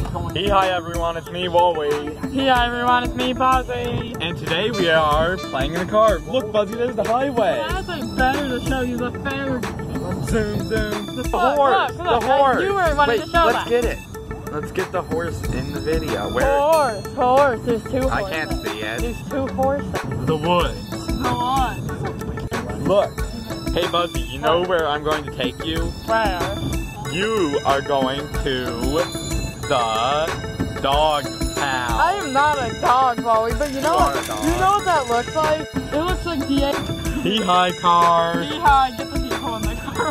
Hey, hi everyone, it's me, Woowee. Hey hi everyone, it's me, Buzzee. And today we are playing in the car. Look, Buzzee, there's the highway. That's like better to show you the fair. Zoom, zoom. The horse, look, the look, horse. You were wanting Wait, to show let's that. get it. Let's get the horse in the video. Where? Horse, horse, there's two horses. I can't see it. There's two horses. The woods. Go on. Look. Hey, Buzzee, you know where I'm going to take you? Where? You are going to the dog pound. I am not a dog, Woowee, but you know You what? are a dog. You know what that looks like? It looks like the Hee hi car. Yeehaw, get the people in the car.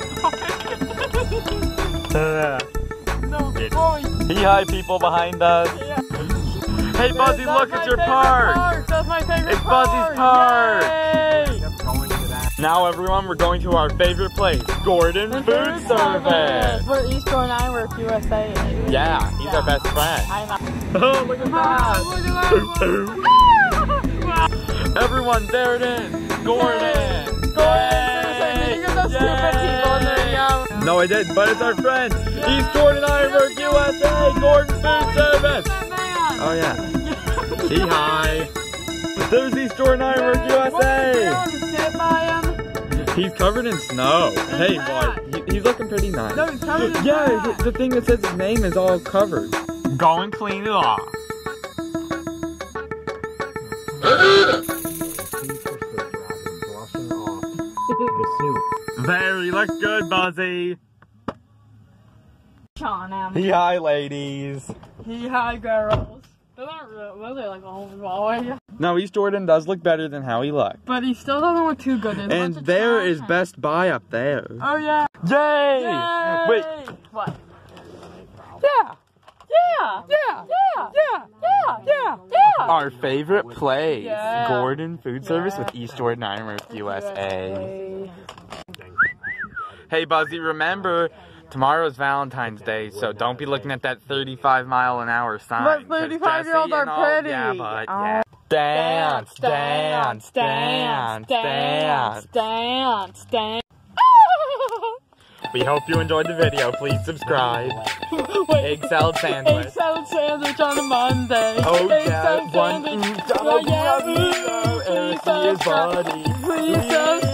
no, It- Woowee. Hee hi people behind us. Yeah. Hey, Buzzee, look, it's your favorite park. That's my favorite It's Buzzee's park. park. Yay. Now, everyone, we're going to our favorite place, Gordon The Food Service. Where East Jordan Ironwork USA. Yeah, he's our best friend. I know. Oh, look at that. Look at that. Everyone, there it is. Gordon. Did you get those stupid people there? No, I didn't, but it's our friend. East Jordan Ironwork USA, Gordon Food Service. Oh, yeah. Say hi. There's East Jordan Ironwork USA. He's covered in snow. Hey, boy, he- he's looking pretty nice. No, he's covered in Yeah, snow. the- the thing that says his name is all covered. Go and clean it off. There, you look good, Buzzee. Sean, Hey, hi, ladies. he hi girls. Those aren't real, like a whole boy. No, East Jordan does look better than how he looked. But he still doesn't look too good. There's And there is Best Buy up there. Oh yeah. Yay! Yay! Wait, What? Yeah. Yeah. Yeah. Yeah. Yeah. Yeah. Yeah. Yeah. our favorite place, Yeah. Gordon Food Service Yeah. with East Jordan Ironwork USA. Hey, Buzzee, remember tomorrow's Valentine's Day, so don't be looking at that 35 mile an hour sign. But 'cause 35-year-olds are all- pretty. Yeah, but Oh. yeah. Dance, dance, dance, dance. dance, dance. We hope you enjoyed the video. Please subscribe. Egg salad sandwich. Egg salad sandwich on a Monday. Oh Egg yeah, salad one sandwich. mm, Oh, double yeah, yummy, ooh, Eric please is subscribe. body. Please subscribe.